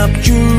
up, you